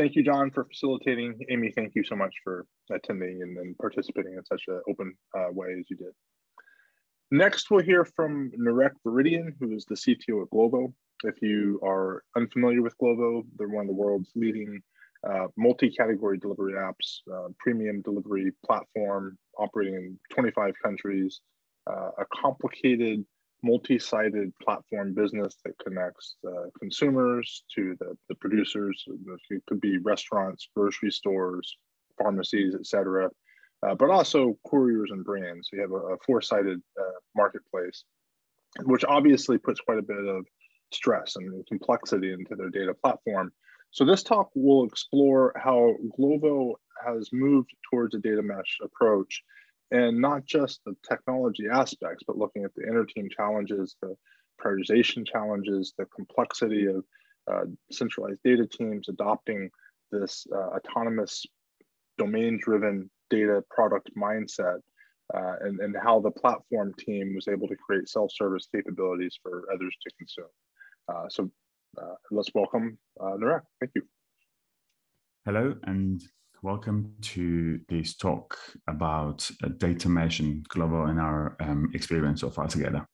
Thank you, John, for facilitating. Amy, thank you so much for attending and, and participating in such an open uh, way as you did. Next, we'll hear from Narek Verdian, who is the CTO at Glovo. If you are unfamiliar with Glovo, they're one of the world's leading uh, multi-category delivery apps, uh, premium delivery platform operating in 25 countries, uh, a complicated multi-sided platform business that connects uh, consumers to the, the producers. It could be restaurants, grocery stores, pharmacies, etc., uh, but also couriers and brands. So you have a, a four-sided uh, marketplace, which obviously puts quite a bit of stress and complexity into their data platform. So this talk will explore how Glovo has moved towards a data mesh approach and not just the technology aspects, but looking at the inter team challenges, the prioritization challenges, the complexity of uh, centralized data teams adopting this uh, autonomous domain driven data product mindset uh, and, and how the platform team was able to create self-service capabilities for others to consume. Uh, so uh, let's welcome uh, Narek. Thank you. Hello, and welcome to this talk about data mesh and Glovo and our um, experience so far together.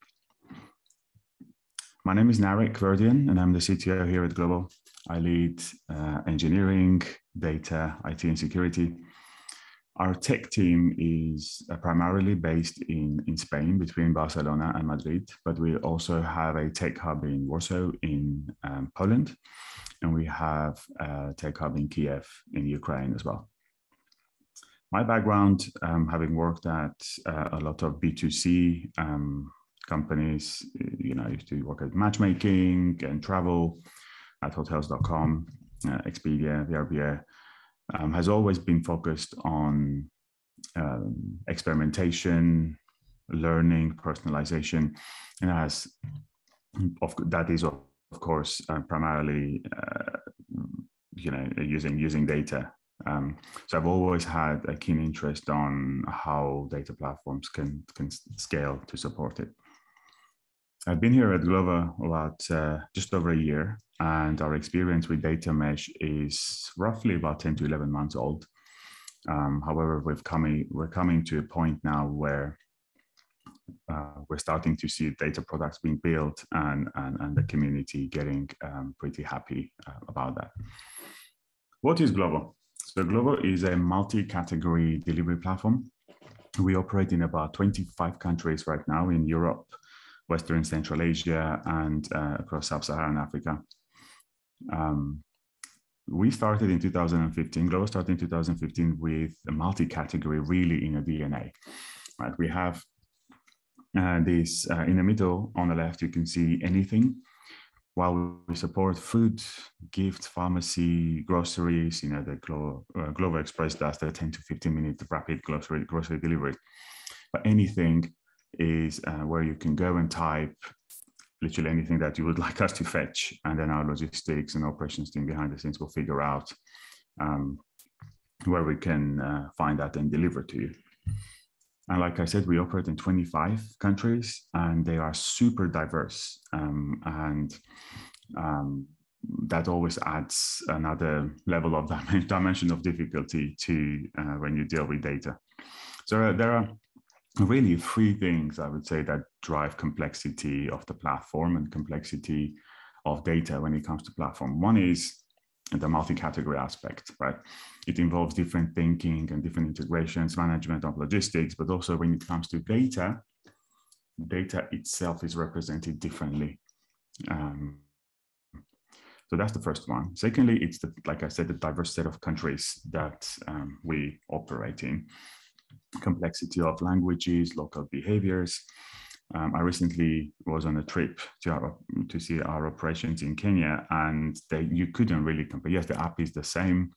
My name is Narek Verdian, and I'm the CTO here at Glovo. I lead uh, engineering, data, IT, and security. Our tech team is uh, primarily based in, in Spain, between Barcelona and Madrid, but we also have a tech hub in Warsaw in um, Poland, and we have a tech hub in Kiev in Ukraine as well. My background, um, having worked at uh, a lot of B2C um, companies, you know, I used to work at matchmaking and travel at hotels.com, uh, Expedia, VRBO, um, has always been focused on um, experimentation, learning, personalization, and has of that is of, of course uh, primarily uh, you know using using data. Um, so I've always had a keen interest on how data platforms can can scale to support it. I've been here at Glovo about uh, just over a year, and our experience with data mesh is roughly about 10 to 11 months old. Um, however, we've coming, we're coming to a point now where uh, we're starting to see data products being built and, and, and the community getting um, pretty happy uh, about that. What is Glovo? So Glovo is a multi-category delivery platform. We operate in about 25 countries right now in Europe, Western Central Asia, and uh, across Sub-Saharan Africa. Um, we started in 2015, Glovo started in 2015 with a multi-category really in a DNA. Right, we have uh, this uh, in the middle on the left, you can see anything. While we support food, gift, pharmacy, groceries, you know, the Glo- uh, Glovo Express does the 10 to 15 minute rapid grocery, grocery delivery. But anything is uh, where you can go and type literally anything that you would like us to fetch, and then our logistics and operations team behind the scenes will figure out um, where we can uh, find that and deliver to you. And like I said, we operate in 25 countries, and they are super diverse. Um, and um, that always adds another level of dimension of difficulty to uh, when you deal with data. So uh, there are really three things I would say that drive complexity of the platform and complexity of data when it comes to platform. One is the multi-category aspect, right? It involves different thinking and different integrations, management of logistics, but also when it comes to data, data itself is represented differently. Um, so that's the first one. Secondly, it's the, like I said, the diverse set of countries that um, we operate in complexity of languages, local behaviors. Um, I recently was on a trip to our, to see our operations in Kenya, and they, you couldn't really compare. Yes, the app is the same,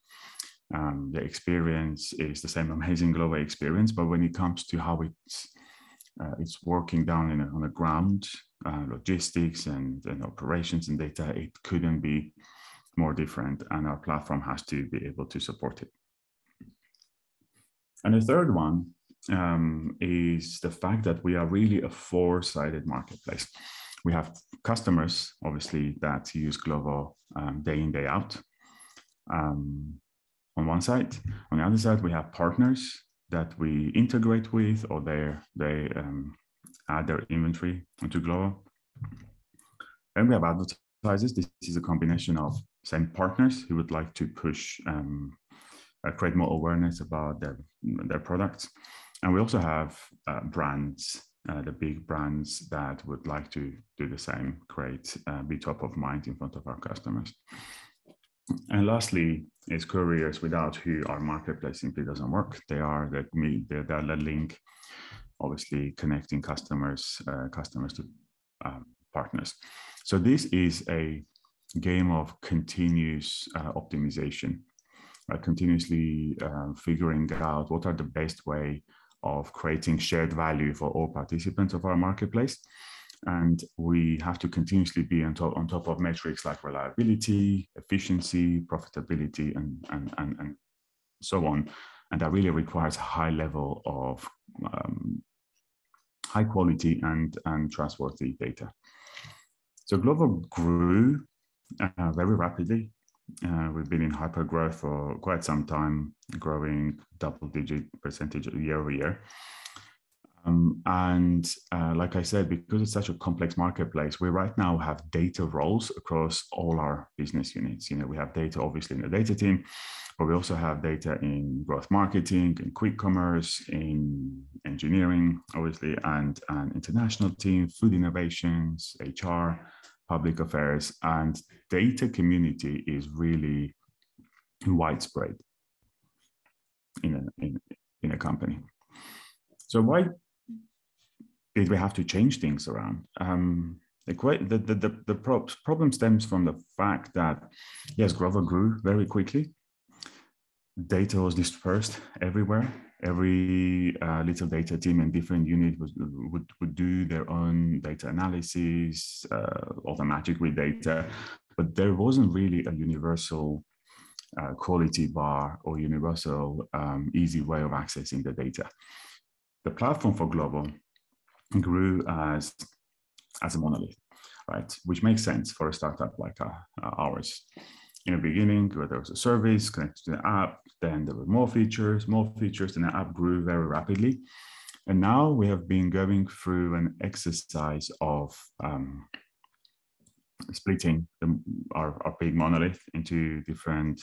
um, the experience is the same amazing global experience, but when it comes to how it's uh, it's working down in on the ground, uh, logistics and, and operations and data, it couldn't be more different, and our platform has to be able to support it. And the third one um, is the fact that we are really a four sided marketplace. We have customers, obviously, that use Glovo um, day in, day out. um, on one side. On the other side, we have partners that we integrate with or they, they um, add their inventory into Glovo. And we have advertisers. This is a combination of same partners who would like to push, um, uh, create more awareness about their, their products. And we also have uh, brands, uh, the big brands that would like to do the same, create, uh, be top of mind in front of our customers. And lastly, is couriers without who our marketplace simply doesn't work. They are the they're, they're the link, obviously connecting customers, uh, customers to um, partners. So this is a game of continuous uh, optimization, continuously uh, figuring out what are the best way of creating shared value for all participants of our marketplace. And we have to continuously be on top, on top of metrics like reliability, efficiency, profitability, and, and, and, and so on. And that really requires a high level of um, high quality and, and trustworthy data. So Glovo grew uh, very rapidly. Uh, we've been in hyper growth for quite some time, growing double digit percentage year over year. Um, and uh, like I said, because it's such a complex marketplace, we right now have data roles across all our business units. You know, we have data obviously in the data team, but we also have data in growth marketing, in quick commerce, in engineering, obviously, and an international team, food innovations, HR, public affairs, and data community is really widespread in a, in, in a company. So why did we have to change things around? Um, the, the, the, the, the problem stems from the fact that, yes, Glovo grew very quickly. Data was dispersed everywhere. Every uh, little data team and different unit was, would, would do their own data analysis, uh, automatic with data, but there wasn't really a universal uh, quality bar or universal um, easy way of accessing the data. The platform for Glovo grew as as a monolith, right? Which makes sense for a startup like uh, ours. In the beginning, where there was a service connected to the app, then there were more features, more features, and the app grew very rapidly. And now we have been going through an exercise of um, splitting the, our, our big monolith into different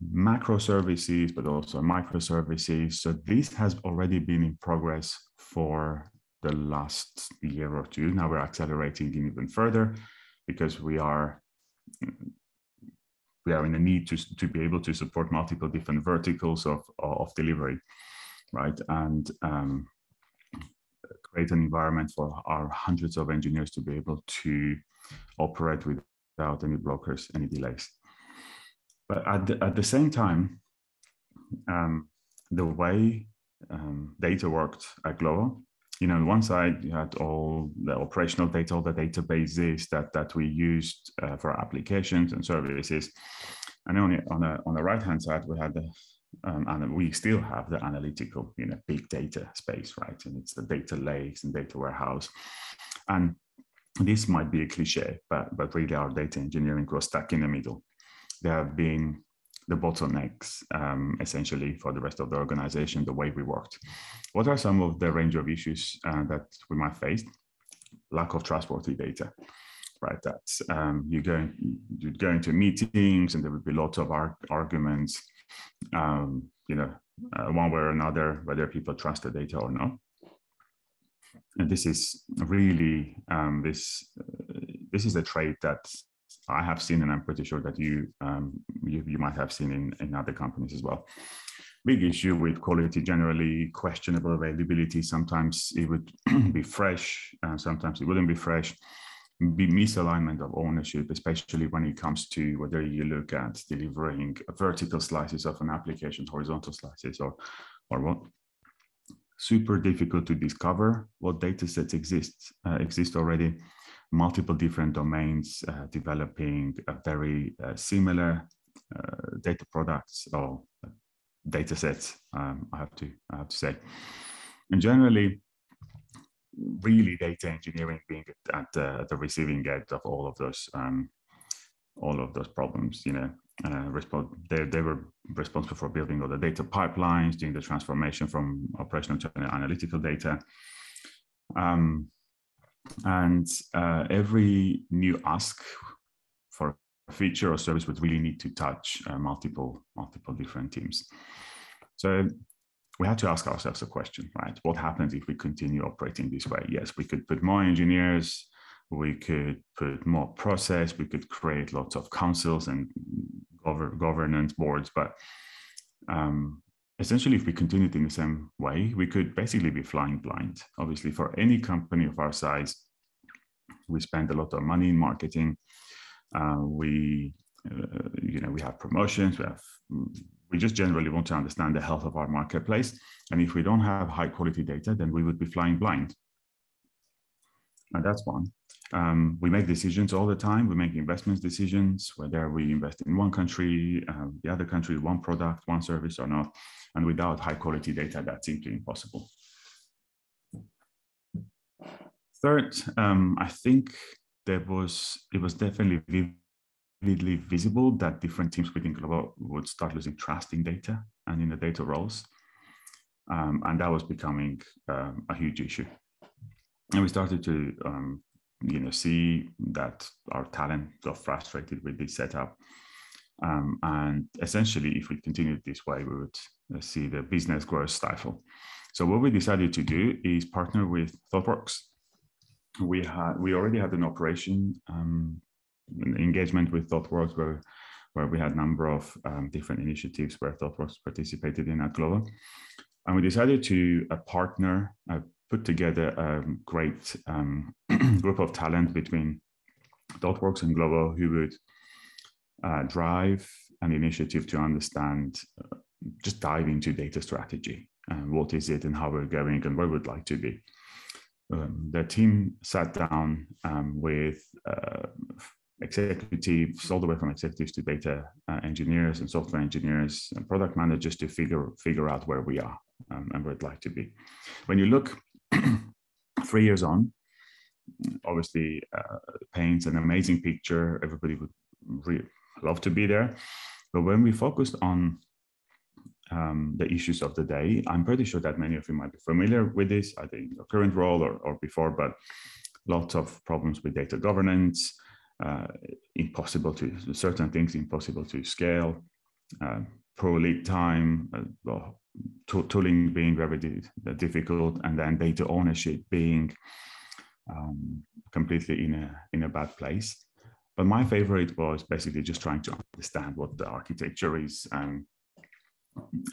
macro services, but also microservices. So this has already been in progress for the last year or two. Now we're accelerating even further because we are we are in a need to, to be able to support multiple different verticals of, of delivery, right? And um, create an environment for our hundreds of engineers to be able to operate without any blockers, any delays. But at the, at the same time, um, the way um, data worked at Glovo you know, on one side, you had all the operational data, all the databases that, that we used uh, for applications and services. And on the, on the right-hand side, we had the, um, and we still have the analytical, you know, big data space, right? And it's the data lakes and data warehouse. And this might be a cliche, but, but really our data engineering was stuck in the middle. There have been the bottlenecks um, essentially for the rest of the organization, the way we worked. What are some of the range of issues uh, that we might face? Lack of trustworthy data, right? That um, you go you go into meetings and there would be lots of ar- arguments, um, you know, uh, one way or another, whether people trust the data or not. And this is really um, this uh, this is a trait that I have seen, and I'm pretty sure that you um, you, you might have seen in, in other companies as well. Big issue with quality generally, questionable availability. Sometimes it would be fresh, and sometimes it wouldn't be fresh. Be misalignment of ownership, especially when it comes to whether you look at delivering vertical slices of an application, horizontal slices, or or what. Super difficult to discover what data sets exist uh, exist already multiple different domains uh, developing very uh, similar uh, data products or data sets, um, I have to I have to say. And generally, really data engineering being at the, the receiving end of all of those um, all of those problems. You know, uh, they, they were responsible for building all the data pipelines, doing the transformation from operational to analytical data. Um, and uh, every new ask for a feature or service would really need to touch uh, multiple, multiple different teams. So we had to ask ourselves a question, right? What happens if we continue operating this way? Yes, we could put more engineers, we could put more process, we could create lots of councils and gov- governance boards, but um, essentially, if we continued in the same way, we could basically be flying blind. Obviously, for any company of our size, we spend a lot of money in marketing. Uh, we, uh, you know, we have promotions. We have. We just generally want to understand the health of our marketplace. And if we don't have high quality data, then we would be flying blind. And that's one. Um, we make decisions all the time. We make investment decisions, whether we invest in one country, uh, the other country, one product, one service or not. And without high quality data, that's simply impossible. Third, um, I think there was it was definitely vividly visible that different teams within Glovo would start losing trust in data and in the data roles. Um, and that was becoming um, a huge issue. And we started to um, you know see that our talent got frustrated with this setup. Um, and essentially if we continued this way we would uh, see the business growth stifle. So what we decided to do is partner with thoughtworks. We had we already had an operation um, engagement with thoughtworks where where we had a number of um, different initiatives where thoughtworks participated in at Glovo and we decided to uh, partner uh, put together a great um, group of talent between Thoughtworks and Glovo who would uh, drive an initiative to understand, uh, just dive into data strategy and what is it and how we're going and where we'd like to be. Um, the team sat down um, with uh, executives, all the way from executives to data uh, engineers and software engineers and product managers to figure figure out where we are um, and where we'd like to be. When you look three years on, obviously uh, paints an amazing picture. Everybody would re- love to be there. But when we focused on um, the issues of the day, I'm pretty sure that many of you might be familiar with this, either in your current role or, or before, but lots of problems with data governance, uh, impossible to, certain things impossible to scale, uh, pro lead time, uh, well, tooling being very difficult, and then data ownership being um, completely in a in a bad place. But my favorite was basically just trying to understand what the architecture is and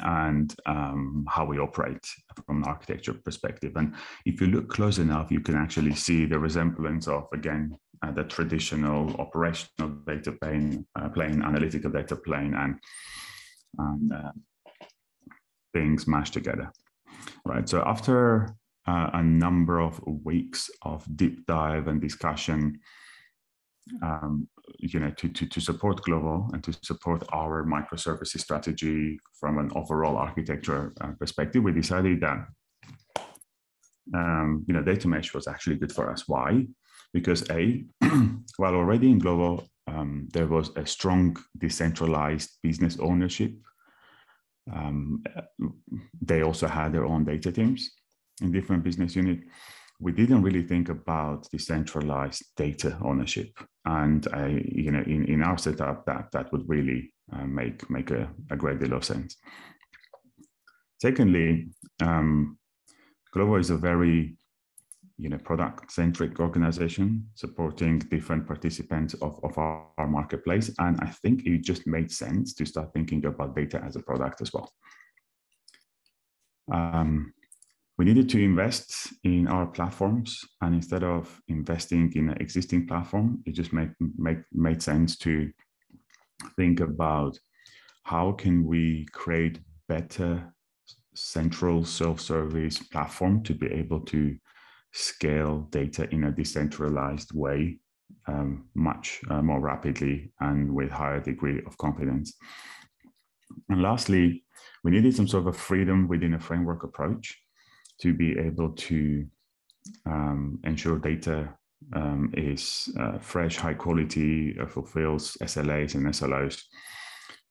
and um, how we operate from an architecture perspective. And if you look close enough, you can actually see the resemblance of again uh, the traditional operational data plane, uh, plane, analytical data plane, and and uh, things mashed together, right? So after uh, a number of weeks of deep dive and discussion, um, you know, to, to, to support Glovo and to support our microservices strategy from an overall architecture uh, perspective, we decided that, um, you know, data mesh was actually good for us. Why? Because A, while already in Glovo, um, there was a strong decentralized business ownership um, they also had their own data teams in different business units. We didn't really think about decentralized data ownership, and I, you know, in, in our setup, that that would really uh, make make a, a, great deal of sense. Secondly, um, Glovo is a very you know product centric organization supporting different participants of, of our, our, marketplace. And i think it just made sense to start thinking about data as a product as well. Um, we needed to invest in our platforms. And instead of investing in an existing platform it just made, made, made sense to think about how can we create better central self-service platform to be able to scale data in a decentralized way um, much uh, more rapidly and with higher degree of confidence. And lastly, we needed some sort of freedom within a framework approach to be able to um, ensure data um, is uh, fresh, high quality, uh, fulfills SLAs and SLOs,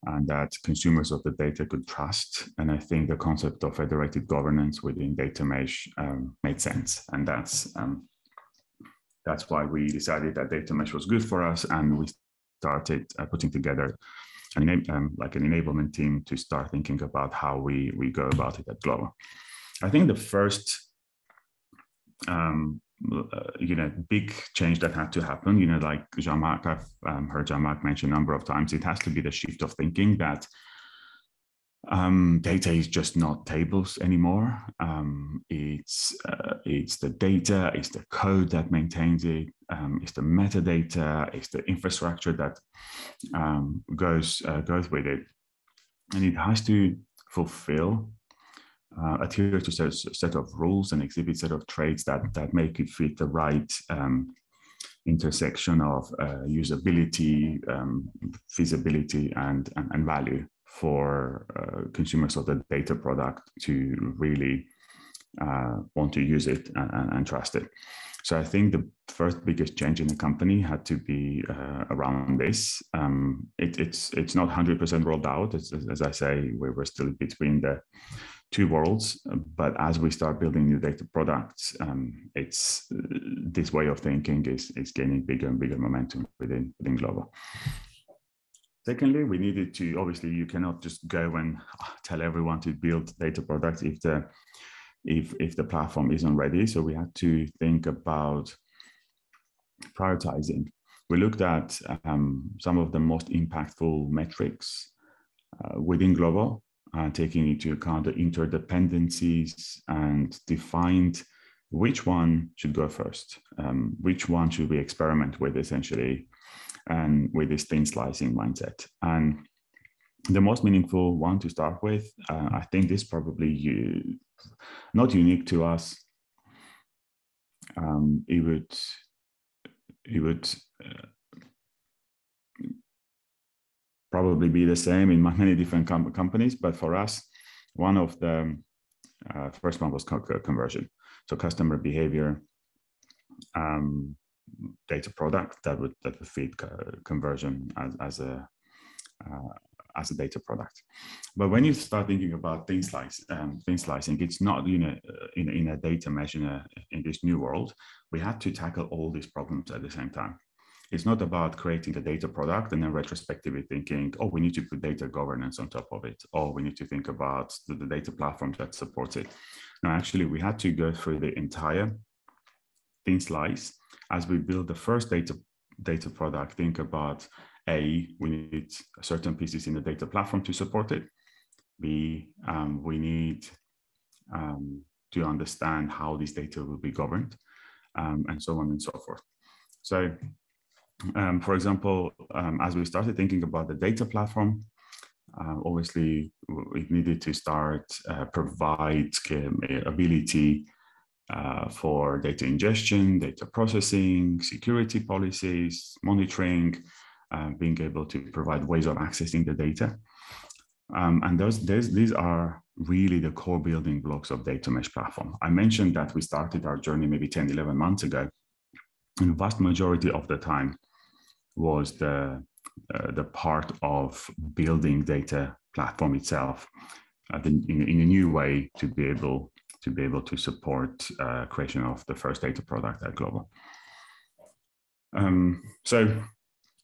and that consumers of the data could trust. And I think the concept of federated governance within data mesh um, made sense. And that's um, that's why we decided that data mesh was good for us, and we started uh, putting together an um, like an enablement team to start thinking about how we we go about it at Glovo. I think the first um, uh, you know, big change that had to happen. You know, like Zhamak, I've um, heard Zhamak mention a number of times. It has to be the shift of thinking that um, data is just not tables anymore. Um, it's uh, it's the data, it's the code that maintains it, um, it's the metadata, it's the infrastructure that um, goes uh, goes with it, and it has to fulfill uh, adhere to a set of rules and exhibit set of traits that that make it fit the right um, intersection of uh, usability, um, feasibility, and, and, and value for uh, consumers of the data product to really uh, want to use it and, and, trust it. So I think the first biggest change in the company had to be uh, around this. Um, it, it's it's not 100% rolled out. As, as I say, we were still between the two worlds. But as we start building new data products, um, it's this way of thinking is, is gaining bigger and bigger momentum within, within Glovo. Secondly, we needed to obviously you cannot just go and tell everyone to build data products if the if if the platform isn't ready. So we had to think about prioritizing. We looked at um, some of the most impactful metrics uh, within Glovo uh, taking into account the interdependencies and defined which one should go first, um, which one should we experiment with essentially, and with this thin slicing mindset. And the most meaningful one to start with, uh, I think this probably you, not unique to us. Um, it would it would uh, probably be the same in many different com- companies. But for us, one of the uh, first one was conversion. So customer behavior um, data product that would that would feed conversion as, as a uh, as a data product. But when you start thinking about things slice, um, thin slicing, it's not you know in, in a data mesh in, in this new world. We had to tackle all these problems at the same time. It's not about creating a data product and then retrospectively thinking, oh, we need to put data governance on top of it, or we need to think about the, the data platform that supports it. Now, actually, we had to go through the entire thin slice as we build the first data data product. Think about a we need certain pieces in the data platform to support it. B um, we need um, to understand how this data will be governed, um, and so on and so forth. So um, for example, um, as we started thinking about the data platform, uh, obviously we needed to start uh, provide ability uh, for data ingestion, data processing, security policies, monitoring, uh, being able to provide ways of accessing the data. Um, and those, those, these are really the core building blocks of data mesh platform. I mentioned that we started our journey maybe 10, 11 months ago. And vast majority of the time, was the uh, the part of building data platform itself uh, in, in, a new way to be able to be able to support uh, creation of the first data product at Glovo Um, so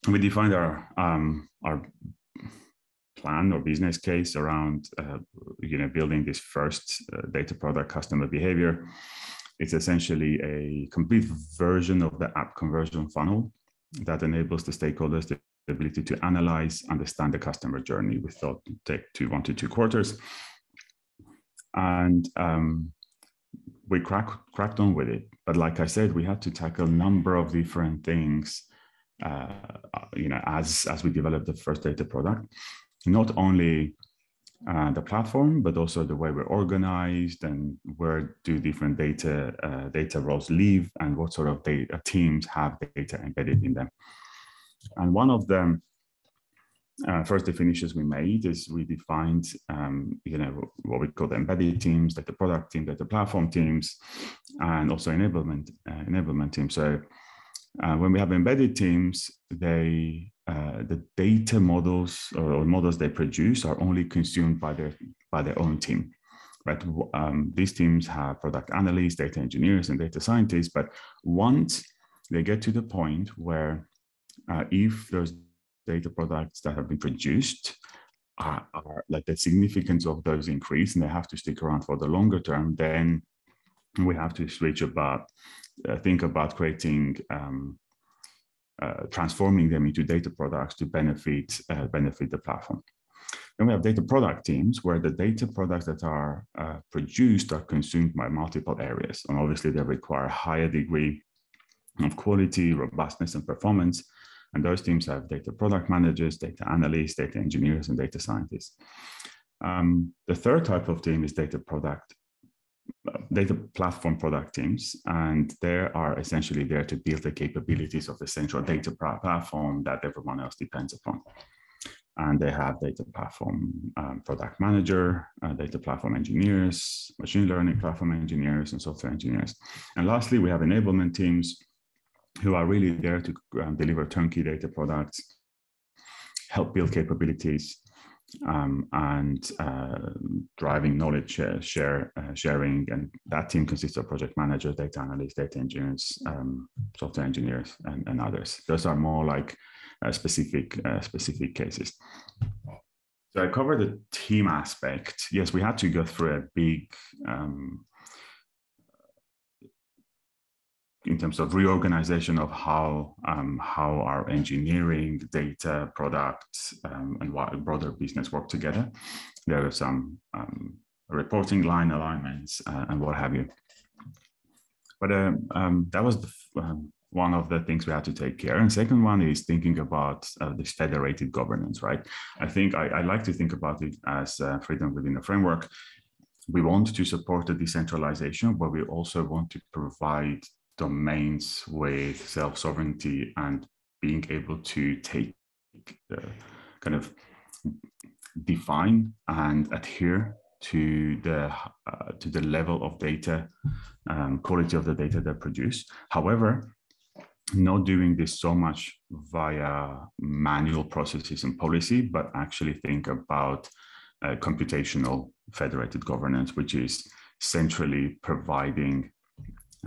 we defined our um, our plan or business case around uh, you know building this first uh, data product customer behavior. It's essentially a complete version of the app conversion funnel that enables the stakeholders the ability to analyze, understand the customer journey. We thought it'd take two, one to two quarters. And um, we crack, cracked on with it. But like I said, we had to tackle a number of different things, uh, you know, as, as we developed the first data product. Not only uh, the platform, but also the way we're organized and where do different data uh, data roles live and what sort of data teams have data embedded in them. And one of the uh, first definitions we made is we defined, um, you know, what we call the embedded teams, like the product team, like the platform teams, and also enablement uh, enablement teams. So uh, when we have embedded teams, they uh, the data models or models they produce are only consumed by their by their own team right? Um, these teams have product analysts data engineers and data scientists but once they get to the point where uh, if those data products that have been produced are, are, like the significance of those increase and they have to stick around for the longer term then we have to switch about uh, think about creating um, uh, transforming them into data products to benefit uh, benefit the platform. Then we have data product teams where the data products that are uh, produced are consumed by multiple areas, and obviously they require a higher degree of quality, robustness, and performance. And those teams have data product managers, data analysts, data engineers, and data scientists. Um, the third type of team is data product data platform product teams, and they are essentially there to build the capabilities of the central data platform that everyone else depends upon. And they have data platform um, product manager, uh, data platform engineers, machine learning platform engineers, and software engineers. And lastly, we have enablement teams who are really there to um, deliver turnkey data products, help build capabilities, um, and uh, driving knowledge share, share uh, sharing. And that team consists of project managers, data analysts, data engineers, um, software engineers, and, and, others. Those are more like uh, specific uh, specific cases. So I covered the team aspect. Yes, we had to go through a big um, in terms of reorganization of how um, how our engineering, data, products, um, and what broader business work together. There are some um, reporting line alignments uh, and what have you. But uh, um, that was the, um, one of the things we had to take care. And second one is thinking about uh, this federated governance, right? I think I, I like to think about it as uh, freedom within a framework we want to support the decentralization, but we also want to provide domains with self sovereignty and being able to take uh, kind of define and adhere to the uh, to the level of data um, quality of the data they produce. However not doing this so much via manual processes and policy but actually think about uh, computational federated governance which is centrally providing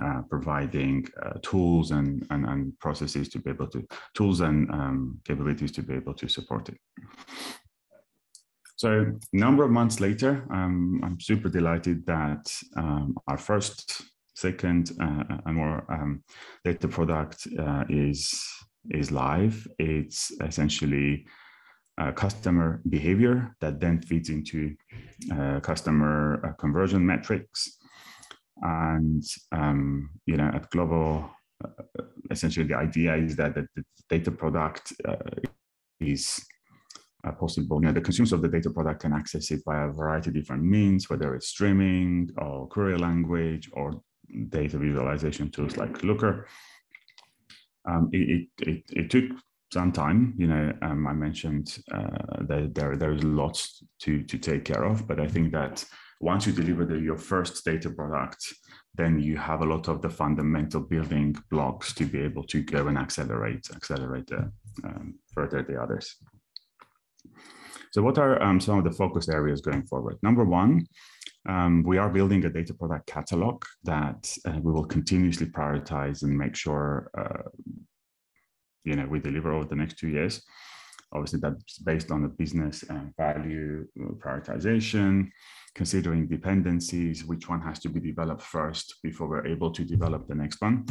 uh, providing uh, tools and, and, and, processes to be able to, tools and um, capabilities to be able to support it. So a number of months later, um, I'm super delighted that um, our first, second, uh, and more um, data product uh, is, is live. It's essentially uh, customer behavior that then feeds into uh, customer uh, conversion metrics and um, you know, at Glovo, uh, essentially the idea is that the, the data product uh, is uh, possible. You know, the consumers of the data product can access it by a variety of different means, whether it's streaming or query language or data visualization tools like Looker. Um, it, it, it, took some time. You know, um, I mentioned uh, that there there's lots to to take care of, but I think that once you deliver the, your first data product, then you have a lot of the fundamental building blocks to be able to go and accelerate, accelerate the, um, further the others. So what are um, some of the focus areas going forward? Number one, um, we are building a data product catalog that uh, we will continuously prioritize and make sure uh, you know we deliver over the next two years. Obviously, that's based on the business and value prioritization, considering dependencies, which one has to be developed first before we're able to develop the next one.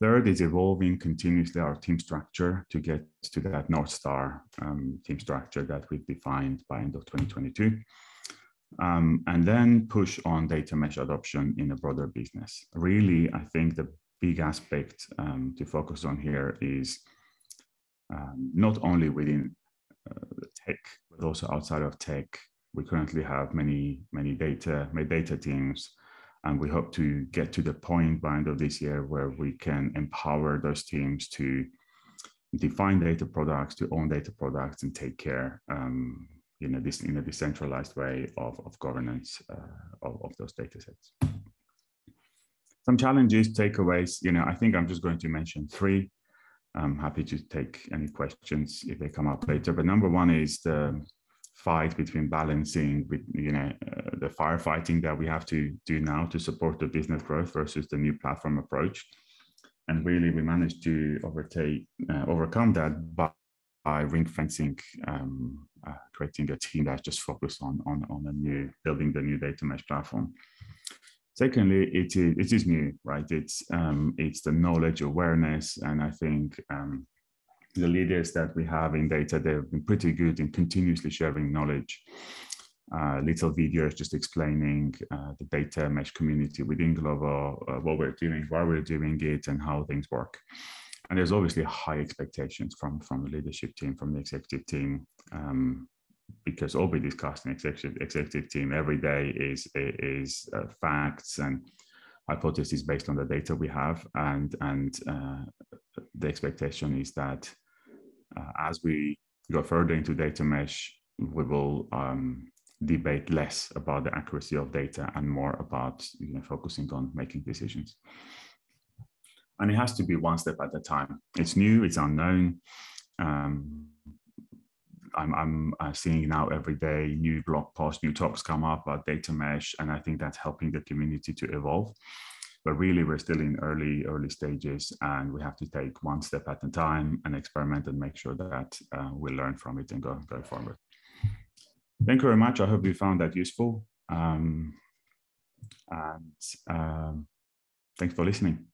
Third is evolving continuously our team structure to get to that North Star um, team structure that we've defined by end of 2022. Um, and then push on data mesh adoption in a broader business. Really, I think the big aspect um, to focus on here is um, not only within uh, tech, but also outside of tech, we currently have many, many data, many data teams, and we hope to get to the point by end of this year where we can empower those teams to define data products, to own data products, and take care, um, know, this in a decentralized way of, of governance uh, of, of those data sets. Some challenges, takeaways, you know, I think I'm just going to mention three. I'm happy to take any questions if they come up later. But number one is the fight between balancing with you know uh, the firefighting that we have to do now to support the business growth versus the new platform approach. And really we managed to overtake uh, overcome that by, by ring fencing um, uh, creating a team that's just focused on on on a new building the new data mesh platform. Secondly it is it is new right? It's um, it's the knowledge awareness and i think um, the leaders that we have in data, they've been pretty good in continuously sharing knowledge. Uh, little videos just explaining uh, the data mesh community within Glovo, uh, what we're doing, why we're doing it, and how things work. And there's obviously high expectations from, from the leadership team, from the executive team, um, because all we discuss in executive, executive team every day is, is uh, facts and hypotheses based on the data we have. And, and uh, the expectation is that uh, as we go further into data mesh, we will um, debate less about the accuracy of data and more about you know, focusing on making decisions. And it has to be one step at a time. It's new, it's unknown. Um, I'm, I'm uh, seeing now every day new blog posts, new talks come up about data mesh, and I think that's helping the community to evolve but really we're still in early early stages and we have to take one step at a time and experiment and make sure that uh, we learn from it and go, go forward. Thank you very much. I hope you found that useful. Um, and um, thanks for listening